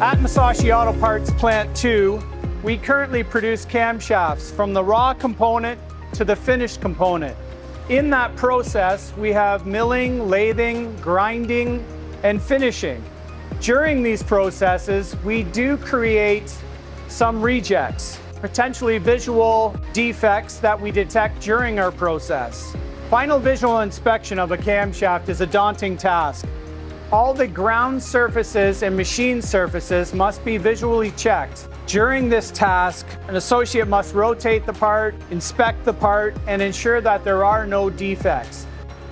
At Musashi Auto Parts Plant 2, we currently produce camshafts from the raw component to the finished component. In that process, we have milling, lathing, grinding, and finishing. During these processes, we do create some rejects, potentially visual defects that we detect during our process. Final visual inspection of a camshaft is a daunting task. All the ground surfaces and machine surfaces must be visually checked. During this task, an associate must rotate the part, inspect the part, and ensure that there are no defects.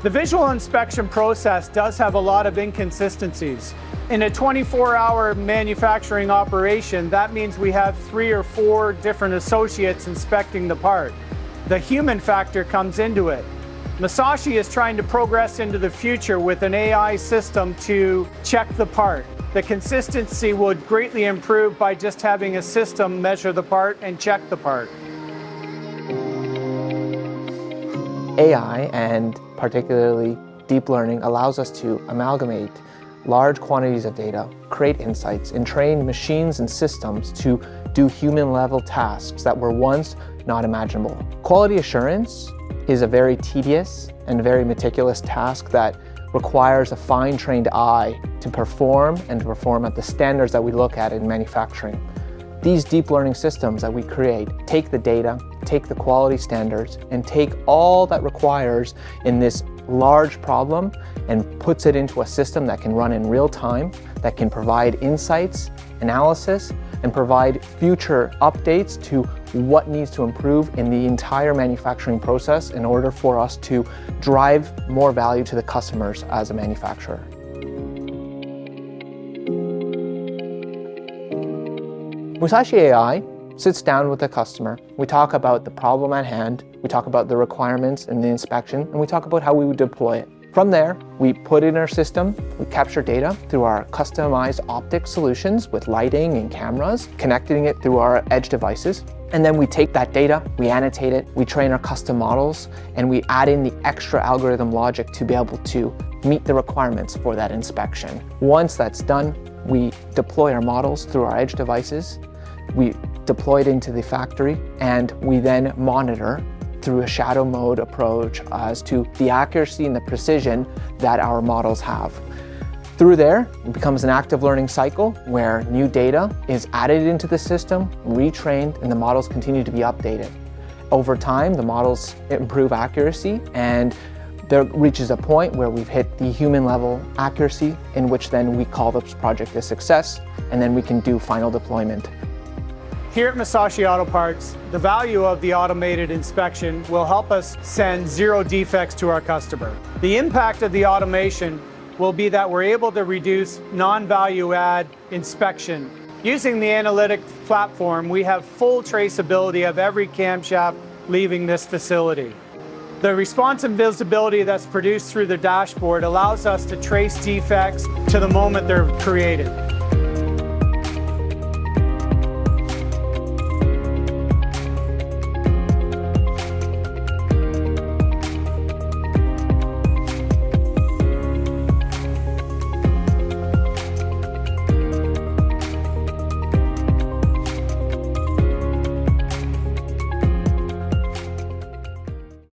The visual inspection process does have a lot of inconsistencies. In a 24-hour manufacturing operation, that means we have three or four different associates inspecting the part. The human factor comes into it. Musashi is trying to progress into the future with an AI system to check the part. The consistency would greatly improve by just having a system measure the part and check the part. AI and particularly deep learning allows us to amalgamate large quantities of data, create insights, and train machines and systems to do human level tasks that were once not imaginable. Quality assurance is a very tedious and very meticulous task that requires a fine-trained eye to perform and to perform at the standards that we look at in manufacturing. These deep learning systems that we create take the data, take the quality standards, and take all that requires in this large problem and puts it into a system that can run in real time, that can provide insights, analysis, and provide future updates to what needs to improve in the entire manufacturing process in order for us to drive more value to the customers as a manufacturer. Musashi AI sits down with the customer. We talk about the problem at hand, we talk about the requirements and the inspection, and we talk about how we would deploy it. From there, we put in our system, we capture data through our customized optic solutions with lighting and cameras, connecting it through our edge devices. And then we take that data, we annotate it, we train our custom models, and we add in the extra algorithm logic to be able to meet the requirements for that inspection. Once that's done, we deploy our models through our edge devices, we deploy it into the factory, and we then monitor through a shadow mode approach as to the accuracy and the precision that our models have. Through there, it becomes an active learning cycle where new data is added into the system, retrained, and the models continue to be updated. Over time, the models improve accuracy and there reaches a point where we've hit the human level accuracy in which then we call this project a success and then we can do final deployment. Here at Musashi Auto Parts, the value of the automated inspection will help us send zero defects to our customer. The impact of the automation will be that we're able to reduce non-value add inspection. Using the analytic platform, we have full traceability of every camshaft leaving this facility. The response and visibility that's produced through the dashboard allows us to trace defects to the moment they're created.